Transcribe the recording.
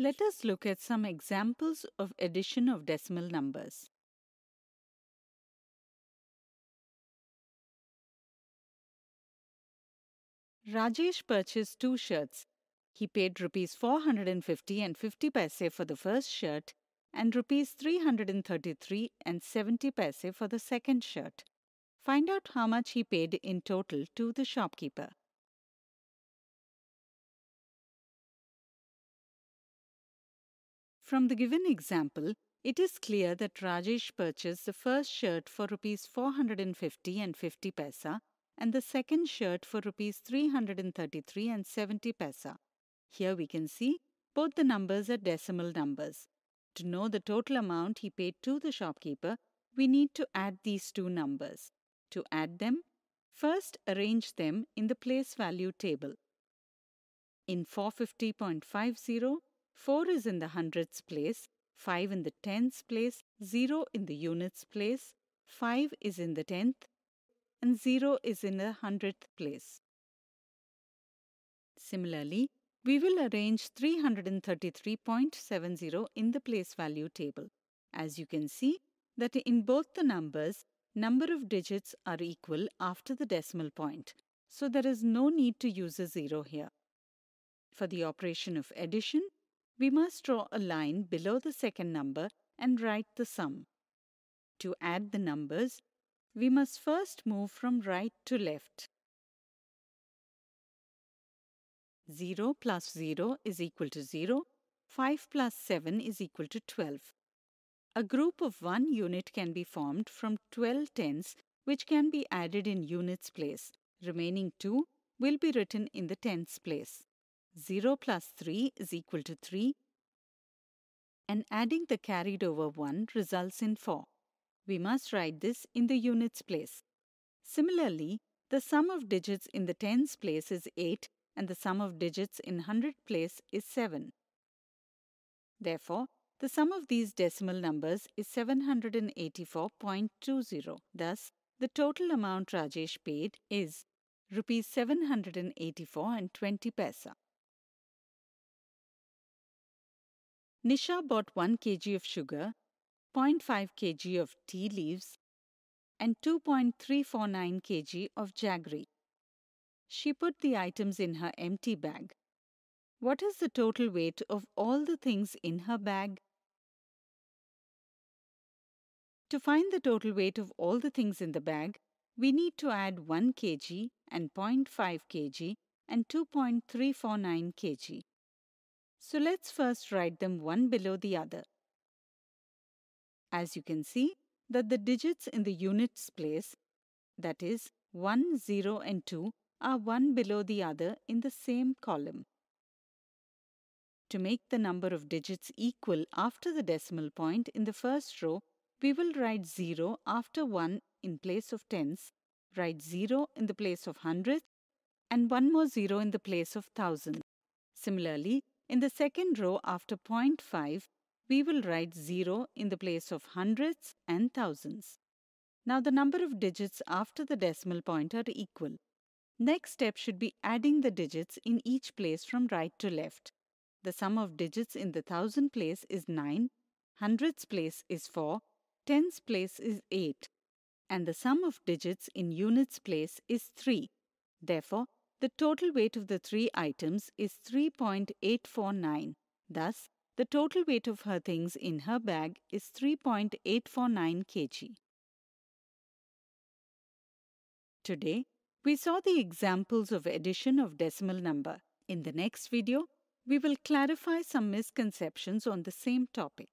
Let us look at some examples of addition of decimal numbers. Rajesh purchased two shirts. He paid rupees 450 and 50 paise for the first shirt and rupees 333 and 70 paise for the second shirt. Find out how much he paid in total to the shopkeeper. From the given example, it is clear that Rajesh purchased the first shirt for rupees 450 and 50 paisa and the second shirt for rupees 333 and 70 paisa. Here we can see both the numbers are decimal numbers. To know the total amount he paid to the shopkeeper, we need to add these two numbers. To add them, first arrange them in the place value table. In 450.50, 4 is in the hundreds place, 5 in the tens place, 0 in the units place, 5 is in the tenth, and 0 is in the hundredth place. Similarly, we will arrange 333.70 in the place value table. As you can see that in both the numbers, number of digits are equal after the decimal point, so there is no need to use a zero here. For the operation of addition, we must draw a line below the second number and write the sum. To add the numbers, we must first move from right to left. 0 plus 0 is equal to 0, 5 plus 7 is equal to 12. A group of 1 unit can be formed from 12 tens which can be added in units place. Remaining 2 will be written in the tens place. 0 plus 3 is equal to 3 and adding the carried over 1 results in 4. We must write this in the units place. Similarly, the sum of digits in the tens place is 8 and the sum of digits in hundred place is 7. Therefore, the sum of these decimal numbers is 784.20. Thus, the total amount Rajesh paid is rupees 784 and 20 paisa. Nisha bought 1 kg of sugar, 0.5 kg of tea leaves, and 2.349 kg of jaggery. She put the items in her empty bag. What is the total weight of all the things in her bag? To find the total weight of all the things in the bag, we need to add 1 kg and 0.5 kg and 2.349 kg. So let's first write them one below the other. As you can see that the digits in the units place, that is 1, 0 and 2 are one below the other in the same column. To make the number of digits equal after the decimal point in the first row, we will write 0 after 1 in place of tens, write 0 in the place of hundreds, and one more 0 in the place of thousands. Similarly, in the second row after 0.5, we will write 0 in the place of hundreds and thousands. Now the number of digits after the decimal point are equal. Next step should be adding the digits in each place from right to left. The sum of digits in the thousand place is 9, hundreds place is 4, tens place is 8, and the sum of digits in units place is 3. Therefore, the total weight of the three items is 3.849. Thus, the total weight of her things in her bag is 3.849 kg. Today, we saw the examples of addition of decimal number. In the next video, we will clarify some misconceptions on the same topic.